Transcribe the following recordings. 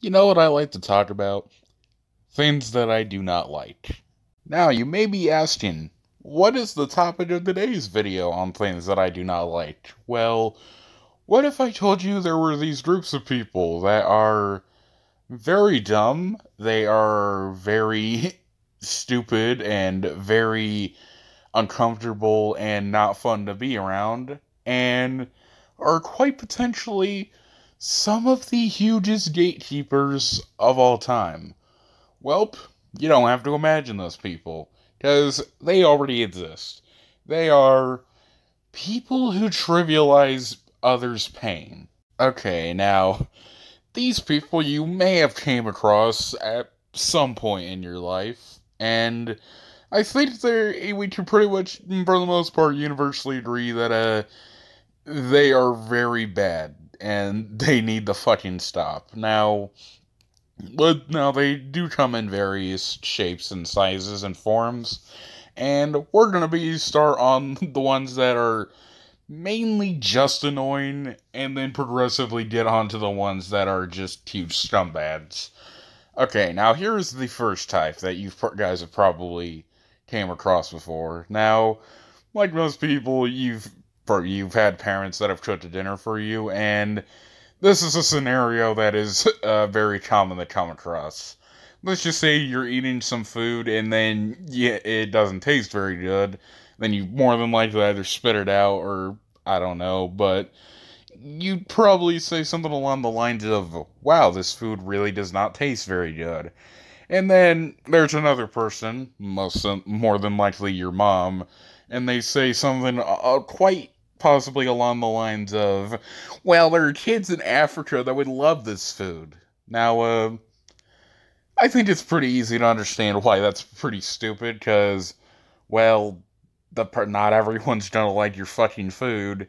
you know what I like to talk about? Things that I do not like. Now, you may be asking, what is the topic of today's video on things that I do not like? Well, what if I told you there were these groups of people that are very dumb, they are very stupid and very uncomfortable and not fun to be around, and are quite potentially some of the hugest gatekeepers of all time. Welp, you don't have to imagine those people, because they already exist. They are people who trivialize others' pain. Okay, now, these people you may have came across at some point in your life, and I think they're we can pretty much, for the most part, universally agree that uh, they are very bad and they need the fucking stop. Now, but now they do come in various shapes and sizes and forms, and we're gonna be start on the ones that are mainly just annoying, and then progressively get on to the ones that are just huge scumbags. Okay, now here's the first type that you guys have probably came across before. Now, like most people, you've you've had parents that have cooked a dinner for you, and this is a scenario that is uh, very common to come across. Let's just say you're eating some food and then yeah, it doesn't taste very good. Then you more than likely either spit it out or I don't know, but you'd probably say something along the lines of, wow, this food really does not taste very good. And then there's another person, most more than likely your mom, and they say something uh, quite possibly along the lines of, well, there are kids in Africa that would love this food. Now, uh, I think it's pretty easy to understand why that's pretty stupid, because, well, the not everyone's gonna like your fucking food,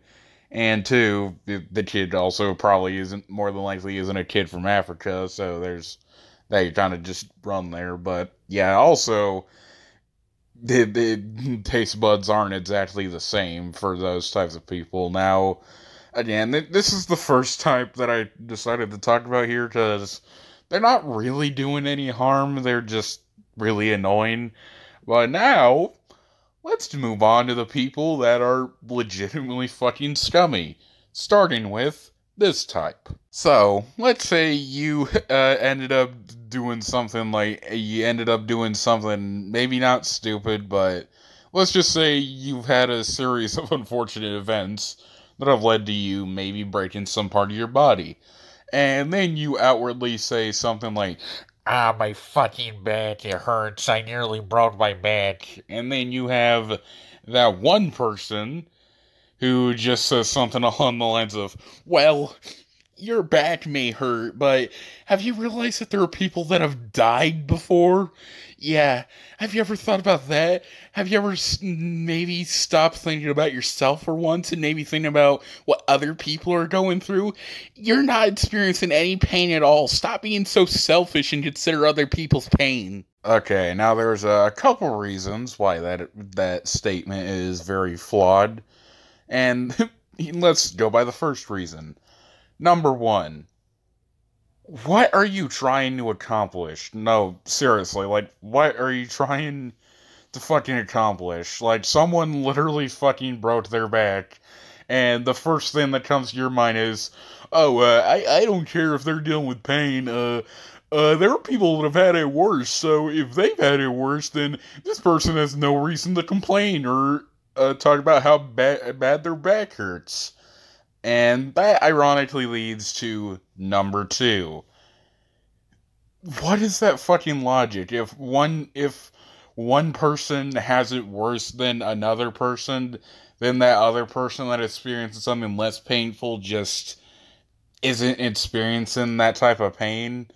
and two, the, the kid also probably isn't more than likely isn't a kid from Africa, so there's they kind of just run there. But yeah, also the, the taste buds aren't exactly the same for those types of people. Now, again, this is the first type that I decided to talk about here because they're not really doing any harm. They're just really annoying. But now, let's move on to the people that are legitimately fucking scummy. Starting with this type. So, let's say you uh, ended up doing something like, you ended up doing something maybe not stupid, but let's just say you've had a series of unfortunate events that have led to you maybe breaking some part of your body. And then you outwardly say something like, Ah, my fucking back, it hurts, I nearly broke my back. And then you have that one person who just says something along the lines of, Well, your back may hurt, but have you realized that there are people that have died before? Yeah. Have you ever thought about that? Have you ever maybe stopped thinking about yourself for once and maybe thinking about what other people are going through? You're not experiencing any pain at all. Stop being so selfish and consider other people's pain. Okay, now there's a couple reasons why that that statement is very flawed. And let's go by the first reason. Number one, what are you trying to accomplish? No, seriously, like, what are you trying to fucking accomplish? Like, someone literally fucking broke their back, and the first thing that comes to your mind is, oh, uh, I, I don't care if they're dealing with pain, uh, uh, there are people that have had it worse, so if they've had it worse, then this person has no reason to complain or uh, talk about how bad, bad their back hurts. And that ironically leads to number two. What is that fucking logic? If one if one person has it worse than another person, then that other person that experiences something less painful just isn't experiencing that type of pain.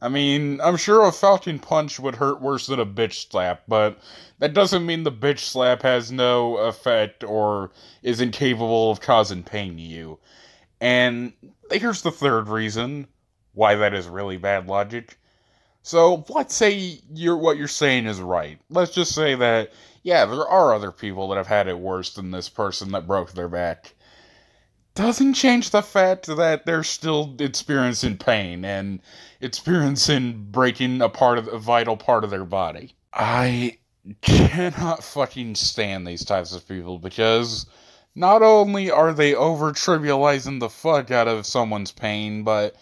I mean, I'm sure a falcon punch would hurt worse than a bitch slap, but that doesn't mean the bitch slap has no effect or is incapable of causing pain to you. And here's the third reason why that is really bad logic. So let's say you're what you're saying is right. Let's just say that yeah, there are other people that have had it worse than this person that broke their back. Doesn't change the fact that they're still experiencing pain and experiencing breaking a part of a vital part of their body. I cannot fucking stand these types of people because not only are they over trivializing the fuck out of someone's pain, but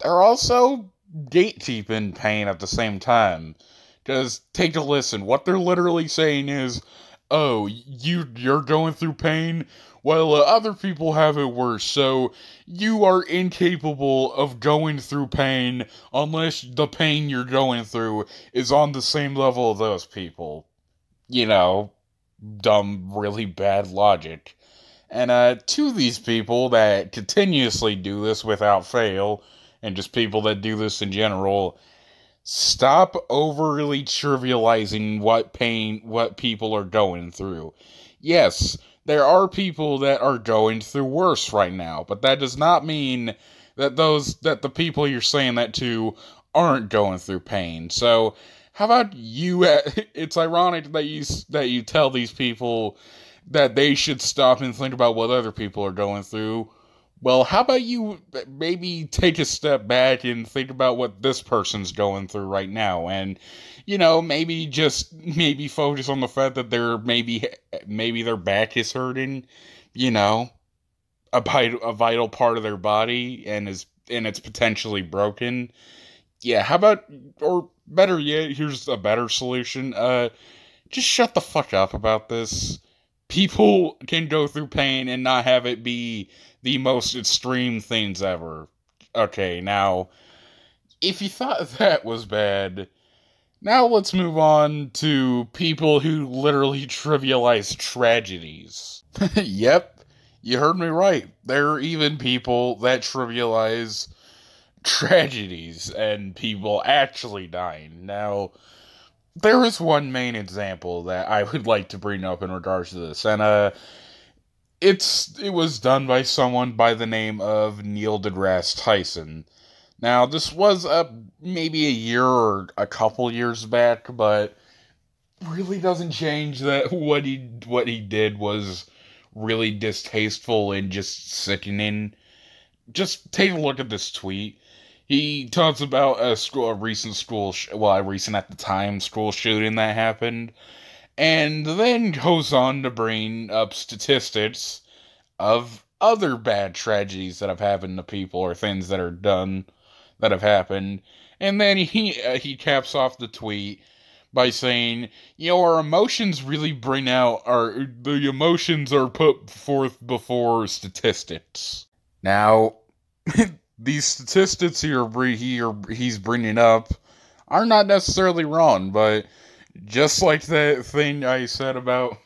they're also gatekeeping pain at the same time. Because take a listen, what they're literally saying is, "Oh, you you're going through pain. Well, uh, other people have it worse, so you are incapable of going through pain unless the pain you're going through is on the same level of those people." You know, dumb, really bad logic. And uh, to these people that continuously do this without fail, and just people that do this in general, stop overly trivializing what pain, what people are going through. Yes, there are people that are going through worse right now, but that does not mean that those that the people you're saying that to aren't going through pain. So, how about you? It's ironic that you that you tell these people that they should stop and think about what other people are going through well, how about you maybe take a step back and think about what this person's going through right now and you know, maybe just maybe focus on the fact that they're maybe maybe their back is hurting, you know, a vital, a vital part of their body and is and it's potentially broken. Yeah, how about or better yet, here's a better solution. Uh just shut the fuck up about this. People can go through pain and not have it be the most extreme things ever. Okay, now, if you thought that was bad, now let's move on to people who literally trivialize tragedies. yep, you heard me right. There are even people that trivialize tragedies and people actually dying. Now, there is one main example that I would like to bring up in regards to this, and uh, it's it was done by someone by the name of Neil deGrasse Tyson. Now, this was a maybe a year or a couple years back, but really doesn't change that what he what he did was really distasteful and just sickening. Just take a look at this tweet. He talks about a school, a recent school, sh- well, a recent at the time school shooting that happened, and then goes on to bring up statistics of other bad tragedies that have happened to people or things that are done that have happened. And then he uh, he caps off the tweet by saying, "You know, our emotions really bring out our the emotions are put forth before statistics." Now, these statistics here he or he's bringing up are not necessarily wrong, but just like that thing I said about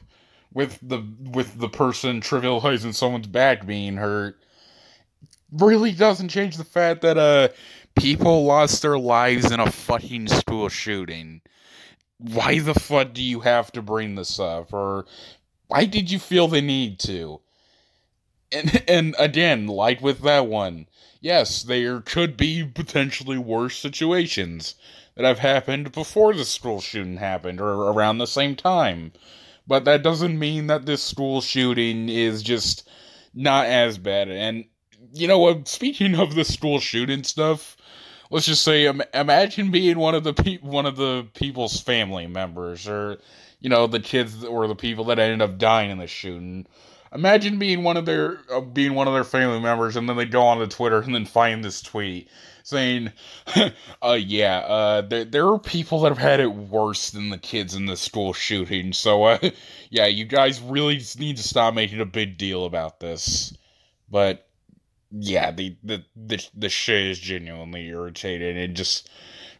with the with the person trivializing someone's back being hurt really doesn't change the fact that uh people lost their lives in a fucking school shooting. Why the fuck do you have to bring this up or why did you feel the need to? And and again, like with that one, yes, there could be potentially worse situations that have happened before the school shooting happened or around the same time. But that doesn't mean that this school shooting is just not as bad. And you know what? Speaking of the school shooting stuff, let's just say, imagine being one of the pe- one of the people's family members, or you know, the kids or the people that ended up dying in the shooting. Imagine being one of their uh, being one of their family members, and then they go on to Twitter and then find this tweet saying, uh, yeah, uh, there, there are people that have had it worse than the kids in the school shooting. So, uh, yeah, you guys really need to stop making a big deal about this. But, yeah, the, the, the, the shit is genuinely irritating and just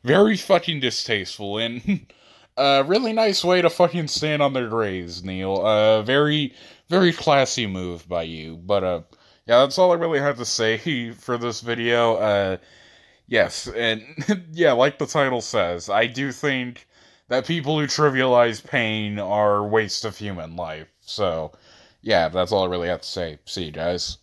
very fucking distasteful and a really nice way to fucking stand on their graves, Neil. Uh, very, very classy move by you. But, uh, yeah, that's all I really have to say for this video. Uh, Yes, and yeah, like the title says, I do think that people who trivialize pain are waste of human life. So, yeah, that's all I really have to say. See you guys.